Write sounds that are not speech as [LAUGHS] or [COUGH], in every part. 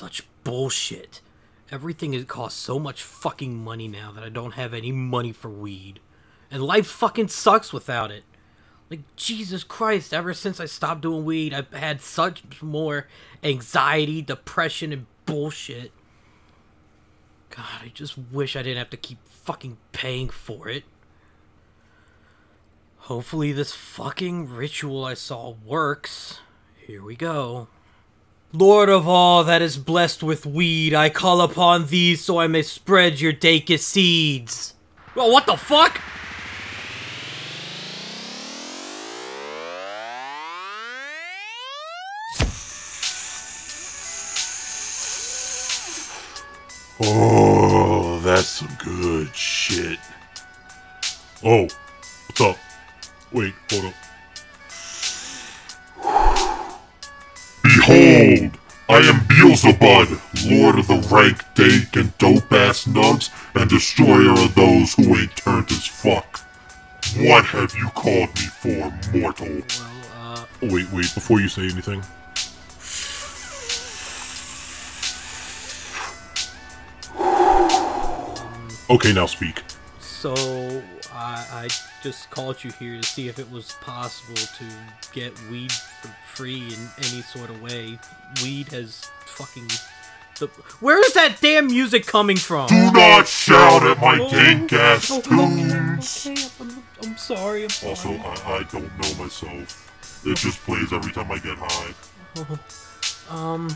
such bullshit. Everything is costs so much fucking money now that I don't have any money for weed. And life fucking sucks without it. Like Jesus Christ, ever since I stopped doing weed, I've had such more anxiety, depression, and bullshit. God, I just wish I didn't have to keep fucking paying for it. Hopefully this fucking ritual I saw works. Here we go. Lord of all that is blessed with weed, I call upon thee so I may spread your Dacus seeds. Well, what the fuck? Oh, that's some good shit. Oh, what's up? Wait, hold up. Behold, I am Beezlebud, Lord of the rank dake and dope ass nugs, and destroyer of those who ain't turned as fuck. What have you called me for, mortal? Well, uh, Oh, wait, wait, before you say anything. Okay, now speak. so I, I just called you here to see if it was possible to get weed for free in any sort of way. Weed has fucking. The, where is that damn music coming from? Do not shout at my Oh, dank ass oh, okay, tunes! okay, I'm, I'm sorry. I'm sorry. Also, I, I don't know myself. It just plays every time I get high. [LAUGHS] Um,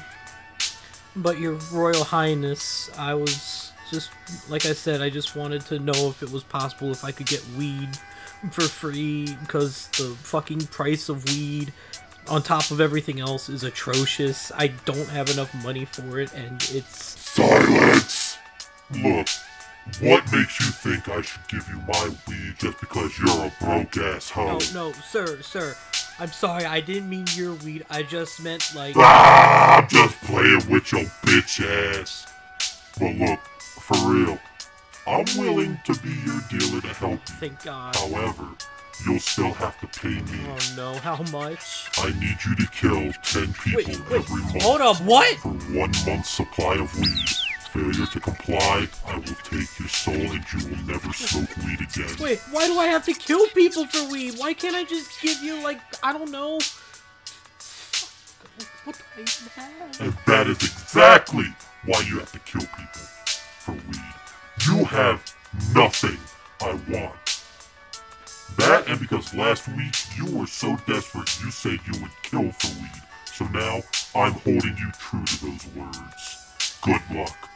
but your Royal Highness, I was just like I said, I just wanted to know if it was possible if I could get weed for free because the fucking price of weed on top of everything else is atrocious. I don't have enough money for it and it's Silence! Look, what makes you think I should give you my weed just because you're a broke ass hoe? No, no, sir, sir. I'm sorry. I didn't mean your weed. I just meant like Ah, I'm just playing with your bitch ass. But look, for real, I'm willing to be your dealer to help you. thank God. However, you'll still have to pay me. Oh no, how much? I need you to kill 10 people Wait, wait, every month hold up, what? for one month's supply of weed. Failure to comply, I will take your soul and you will never smoke weed again. Wait, why do I have to kill people for weed? Why can't I just give you like I don't know? What do I have? And that is exactly why you have to kill people for weed. You have nothing I want. That and because last week you were so desperate you said you would kill for weed. So now I'm holding you true to those words. Good luck.